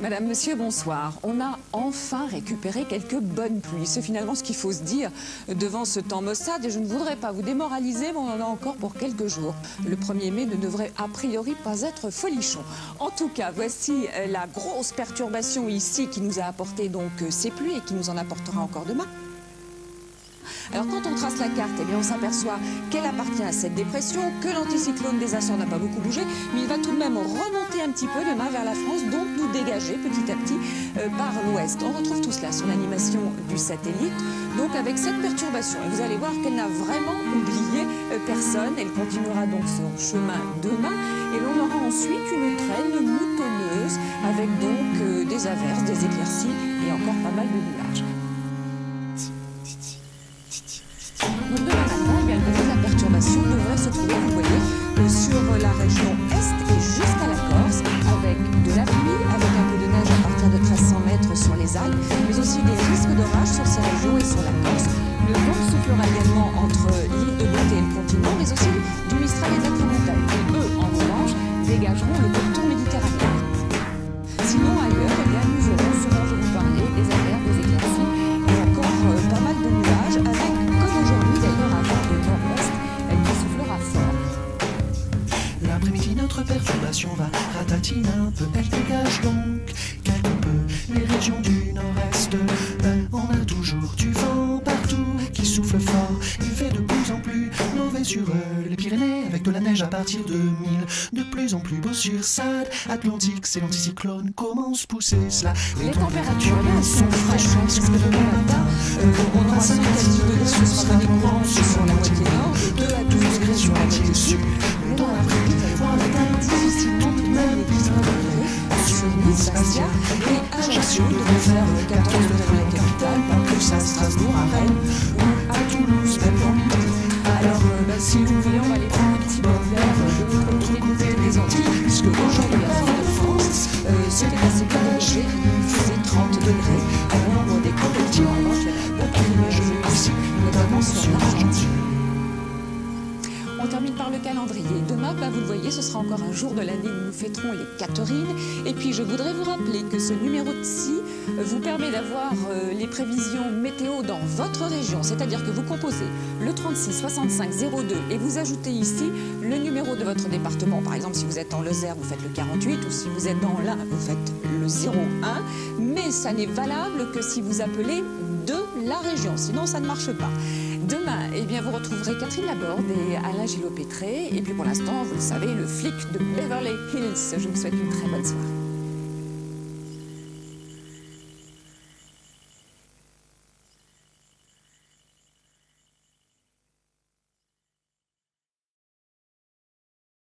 Madame, Monsieur, bonsoir. On a enfin récupéré quelques bonnes pluies. C'est finalement ce qu'il faut se dire devant ce temps maussade. Et je ne voudrais pas vous démoraliser, mais on en a encore pour quelques jours. Le 1er mai ne devrait a priori pas être folichon. En tout cas, voici euh, la grosse perturbation ici qui nous a apporté donc euh, ces pluies et qui nous en apportera encore demain. Alors quand on trace la carte, eh bien, on s'aperçoit qu'elle appartient à cette dépression, que l'anticyclone des Açores n'a pas beaucoup bougé, mais il va tout de même remonter un petit peu demain vers la France, donc nous dégager petit à petit euh, par l'ouest. On retrouve tout cela sur l'animation du satellite, donc avec cette perturbation. Et vous allez voir qu'elle n'a vraiment oublié euh, personne. Elle continuera donc son chemin demain et l'on aura ensuite une traîne moutonneuse avec donc euh, des averses, des éclaircies et encore pas mal de nuages. Également entre l'île de Beauté et le continent, mais aussi du Mistral et de la Tramontane, qui eux, en revanche, dégageront le pourtour méditerranéen. Sinon, ailleurs, eh bien, nous aurons ce dont je vous parlais, des averses, des éclaircies et encore euh, pas mal de nuages, avec, comme aujourd'hui d'ailleurs, un vent de nord-ouest qui soufflera fort. L'après-midi, notre perturbation va ratatiner un peu. Elle dégage donc quelque peu les régions du sur les Pyrénées, avec de la neige à partir de 1000. De plus en plus beau sur Sade, Atlantique, c'est l'anticyclone. Comment se pousser cela? Les températures sont fraîches, bah, si vous voulez, on va aller prendre un petit bol vert de l'autre côté des Antilles, puisque aujourd'hui, à Fort-de-France, euh, assez bien neigé, il faisait 30 degrés. Alors, euh, des convections, en revanche, il y en a beaucoup de neige aussi, notamment sur l'Argentine. On termine par le calendrier. Demain, bah, vous le voyez, ce sera encore un jour de l'année où nous fêterons les Catherines. Et puis, je voudrais vous rappeler que ce numéro-ci euh, vous permet d'avoir euh, les prévisions météo dans votre région. C'est-à-dire que vous composez le 36 65 02 et vous ajoutez ici le numéro de votre département. Par exemple, si vous êtes en Lozère, vous faites le 48 ou si vous êtes dans l'Ain, vous faites le 01. Mais ça n'est valable que si vous appelez de la région. Sinon, ça ne marche pas. Demain, eh bien, vous retrouverez Catherine Laborde et Alain Gillot-Pétré. Et puis pour l'instant, vous le savez, le flic de Beverly Hills. Je vous souhaite une très bonne soirée.